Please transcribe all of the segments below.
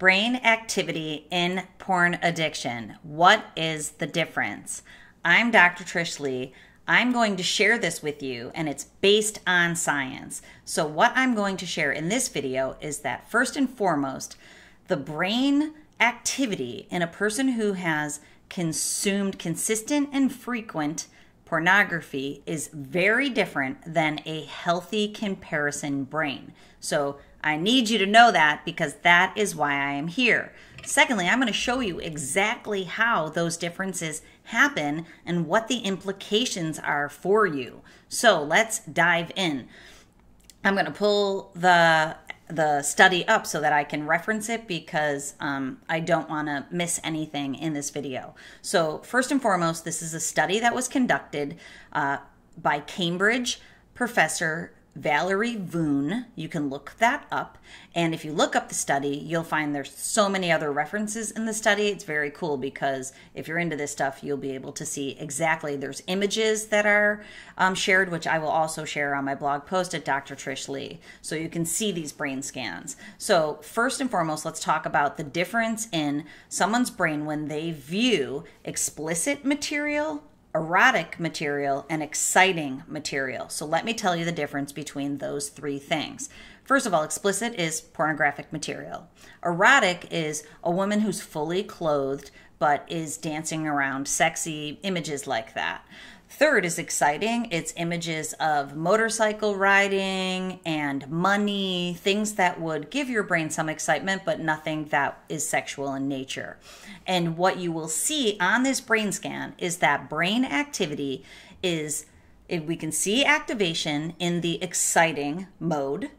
brain activity in porn addiction. What is the difference? I'm Dr. Trish Leigh. I'm going to share this with you, and it's based on science. So, what I'm going to share in this video is that first and foremost, the brain activity in a person who has consumed consistent and frequent pornography is very different than a healthy comparison brain. So I need you to know that because that is why I am here. Secondly, I'm going to show you exactly how those differences happen and what the implications are for you. So let's dive in. I'm going to pull the the study up so that I can reference it because um, I don't want to miss anything in this video. So, first and foremost, this is a study that was conducted uh, by Cambridge professor Valerie Voon. You can look that up. And if you look up the study, you'll find there's so many other references in the study. It's very cool because if you're into this stuff, you'll be able to see exactly. There's images that are um, shared, which I will also share on my blog post at Dr. Trish Leigh. So you can see these brain scans. So, first and foremost, let's talk about the difference in someone's brain when they view explicit material erotic material and exciting material. So let me tell you the difference between those three things. First of all, explicit is pornographic material. Erotic is a woman who's fully clothed but is dancing around sexy images like that. Third is exciting. It's images of motorcycle riding and money, things that would give your brain some excitement, but nothing that is sexual in nature. And what you will see on this brain scan is that brain activity is, if we can see activation in the exciting mode.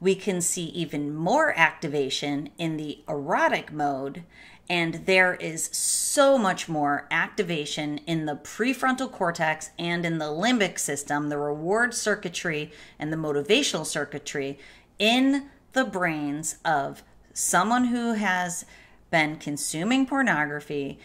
We can see even more activation in the erotic mode and there is so much more activation in the prefrontal cortex and in the limbic system, the reward circuitry and the motivational circuitry in the brains of someone who has been consuming pornography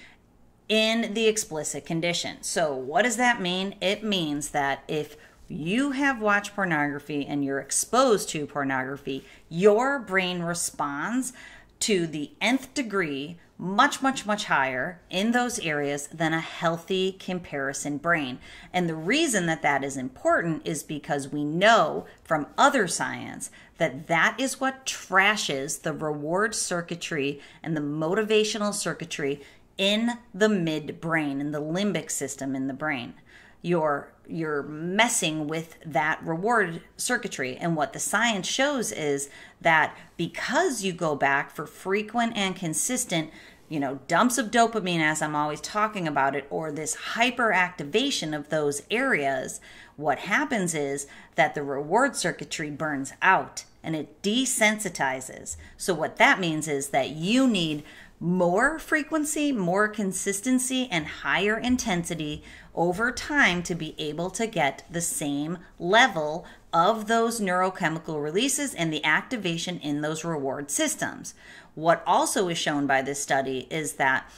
in the explicit condition. So, what does that mean? It means that if you have watched pornography and you're exposed to pornography, your brain responds to the nth degree much, much, much higher in those areas than a healthy comparison brain. And the reason that that is important is because we know from other science that that is what trashes the reward circuitry and the motivational circuitry in the midbrain, in the limbic system in the brain. You're you're messing with that reward circuitry and what the science shows is that because you go back for frequent and consistent you know, dumps of dopamine as I'm always talking about it, or this hyperactivation of those areas, what happens is that the reward circuitry burns out and it desensitizes. So, what that means is that you need more frequency, more consistency, and higher intensity over time to be able to get the same level of those neurochemical releases and the activation in those reward systems. What also is shown by this study is that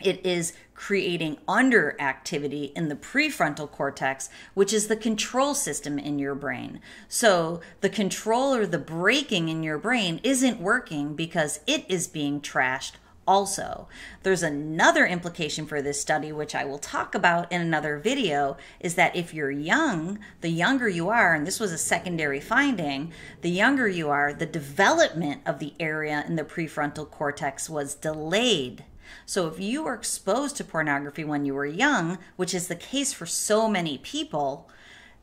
it is creating underactivity in the prefrontal cortex, which is the control system in your brain. So the control or the braking in your brain isn't working because it is being trashed also. There's another implication for this study, which I will talk about in another video, is that if you're young, the younger you are, and this was a secondary finding, the younger you are, the development of the area in the prefrontal cortex was delayed. So if you were exposed to pornography when you were young, which is the case for so many people,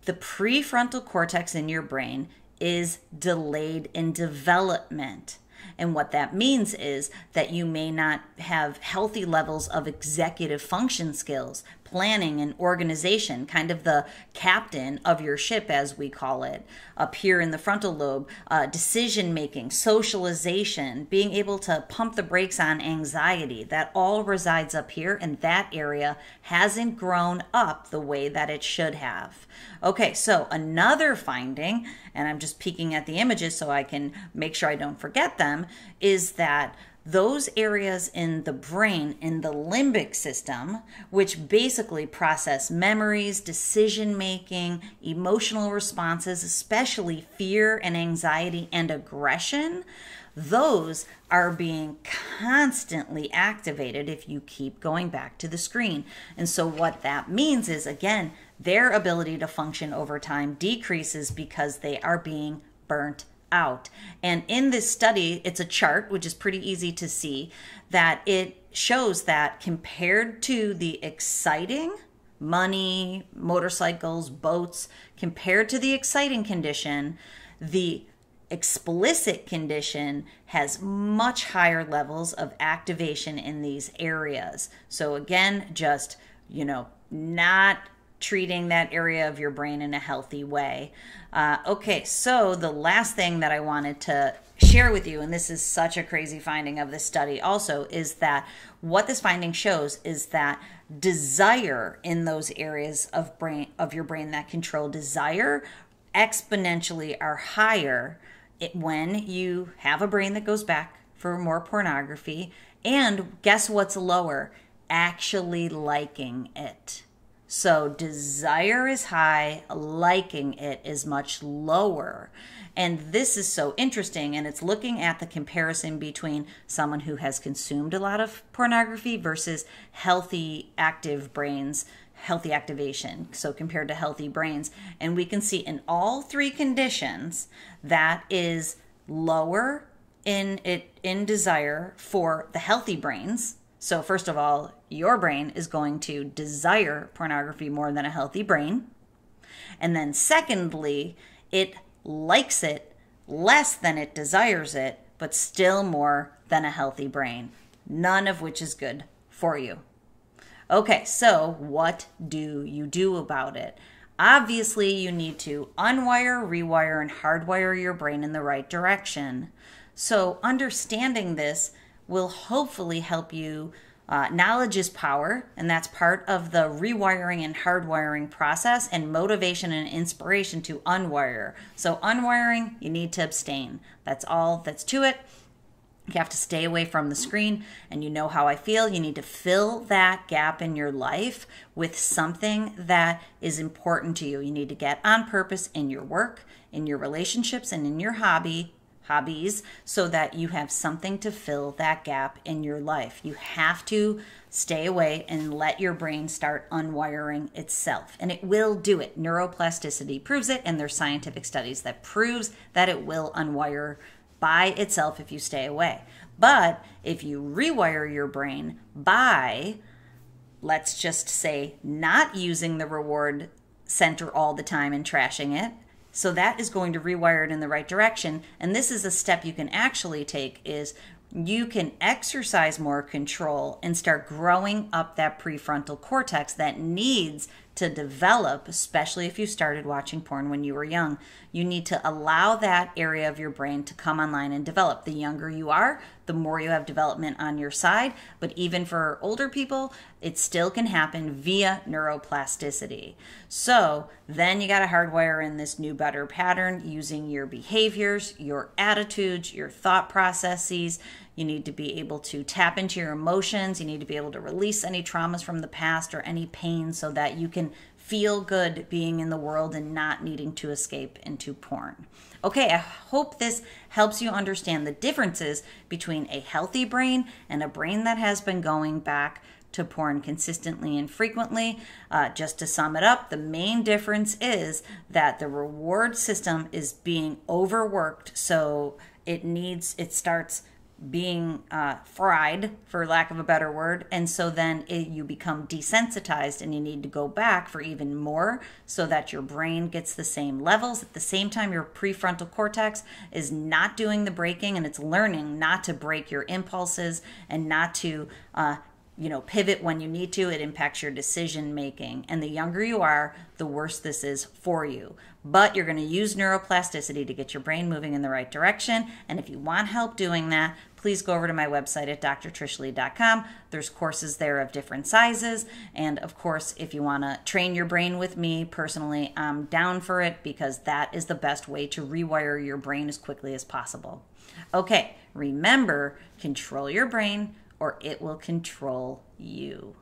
the prefrontal cortex in your brain is delayed in development. And what that means is that you may not have healthy levels of executive function skills, planning and organization, kind of the captain of your ship, as we call it, up here in the frontal lobe, uh, decision making, socialization, being able to pump the brakes on anxiety. That all resides up here, and that area hasn't grown up the way that it should have. Okay, so another finding, and I'm just peeking at the images so I can make sure I don't forget them, is that those areas in the brain, in the limbic system, which basically process memories, decision making, emotional responses, especially fear and anxiety and aggression, those are being constantly activated if you keep going back to the screen. And so, what that means is, again, their ability to function over time decreases because they are being burnt out. And in this study, it's a chart, which is pretty easy to see, that it shows that compared to the exciting money, motorcycles, boats, compared to the exciting condition, the explicit condition has much higher levels of activation in these areas. So, again, just, you know, not treating that area of your brain in a healthy way. Uh, okay, so the last thing that I wanted to share with you, and this is such a crazy finding of this study also, is that what this finding shows is that desire in those areas of brain of your brain that control desire exponentially are higher it, when you have a brain that goes back for more pornography and guess what's lower actually liking it so desire is high, liking it is much lower. And this is so interesting. And it's looking at the comparison between someone who has consumed a lot of pornography versus healthy, active brains, healthy activation. So compared to healthy brains. And we can see in all three conditions that is lower in it in desire for the healthy brains so, first of all, your brain is going to desire pornography more than a healthy brain. And then, secondly, it likes it less than it desires it, but still more than a healthy brain, none of which is good for you. Okay, so what do you do about it? Obviously, you need to unwire, rewire, and hardwire your brain in the right direction. So, understanding this will hopefully help you. Uh, knowledge is power, and that's part of the rewiring and hardwiring process, and motivation and inspiration to unwire. So, unwiring, you need to abstain. That's all that's to it. You have to stay away from the screen, and you know how I feel. You need to fill that gap in your life with something that is important to you. You need to get on purpose in your work, in your relationships, and in your hobby hobbies so that you have something to fill that gap in your life. You have to stay away and let your brain start unwiring itself. And it will do it. Neuroplasticity proves it and there's scientific studies that proves that it will unwire by itself if you stay away. But if you rewire your brain by let's just say not using the reward center all the time and trashing it so that is going to rewire it in the right direction. And this is a step you can actually take is you can exercise more control and start growing up that prefrontal cortex that needs to develop, especially if you started watching porn when you were young. You need to allow that area of your brain to come online and develop. The younger you are, the more you have development on your side. But even for older people, it still can happen via neuroplasticity. So then you got to hardwire in this new, better pattern using your behaviors, your attitudes, your thought processes. You need to be able to tap into your emotions. You need to be able to release any traumas from the past or any pain so that you can feel good being in the world and not needing to escape into porn. Okay, I hope this helps you understand the differences between a healthy brain and a brain that has been going back to porn consistently and frequently. Uh, just to sum it up, the main difference is that the reward system is being overworked, so it needs, it starts being uh, fried, for lack of a better word. And so then it, you become desensitized and you need to go back for even more so that your brain gets the same levels. At the same time, your prefrontal cortex is not doing the braking and it's learning not to brake your impulses and not to uh, you know pivot when you need to. It impacts your decision making and the younger you are the worse this is for you. But you're going to use neuroplasticity to get your brain moving in the right direction. And if you want help doing that please go over to my website at drtrishleigh.com there's courses there of different sizes. And of course if you want to train your brain with me personally i'm down for it because that is the best way to rewire your brain as quickly as possible. Okay remember control your brain or it will control you.